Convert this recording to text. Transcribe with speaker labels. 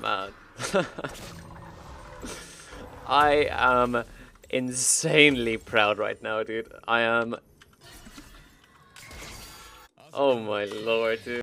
Speaker 1: Man. Uh, I am insanely proud right now, dude. I am... Oh my lord, dude.